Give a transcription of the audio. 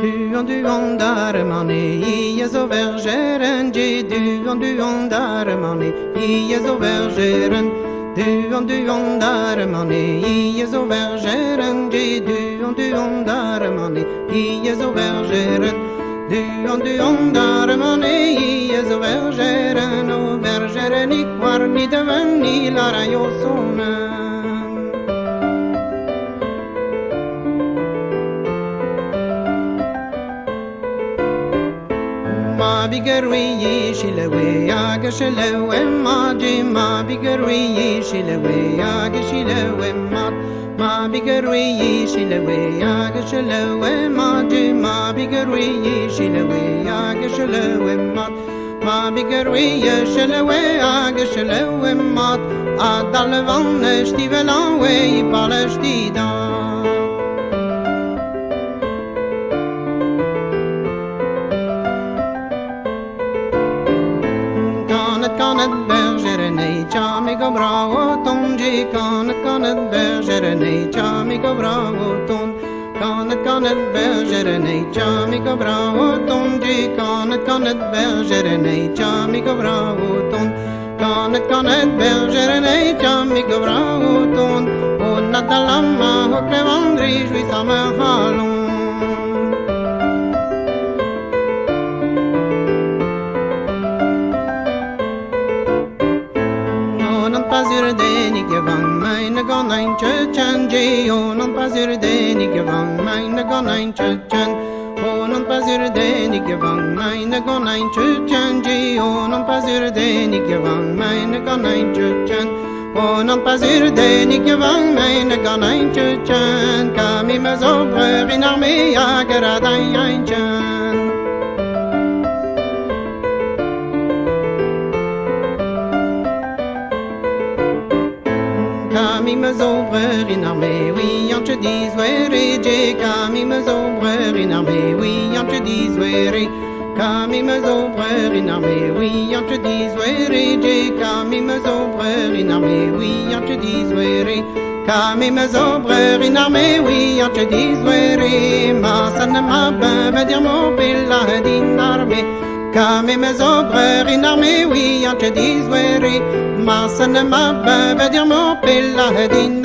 Du an du dar mane, i a vergeren, je du an dar mane, i a vergeren. Du an du dar mane, i a vergeren, je du an dar mane, i a vergeren. Du an du dar mane, i a vergeren, o vergeren ik war ni devan ni lara yo sonen. Ma bigarwi shilewe aga shilewe ma ji ma bigarwi shilewe aga shilewe ma ma bigarwi shilewe aga shilewe ma ma bigarwi shilewe aga shilewe ma ma bigarwi shilewe aga shilewe ma adal vanne stivelan we i kanet bergere nei chami go bravo ton ji kanet kanet bergere nei chami go bravo ton kanet kanet bergere nei chami go bravo ton ji kanet kanet bergere nei chami go bravo ton kanet kanet bergere nei chami go bravo ton o nadalama ho klevandri jui sama halon pasur deni gevang mein gon ein churchan je onon pasur deni gevang mein gon ein churchan onon pasur deni gevang mein gon ein churchan je onon pasur deni gevang mein gon ein churchan onon pasur deni gevang mein gon ein churchan kami mazobre in armee agarad ein chan Kami me zombreur in armée, oui, en te dis were, je Kami me zombreur in armée, oui, en te dis were. Kami me zombreur in armée, oui, en te dis were, je Kami me zombreur in armée, oui, en te dis were. Kami me zombreur in oui, te dis. Ma sana ma Kame me zobreri nar me wi an ket izweri Masan ma bebe dir mo pella din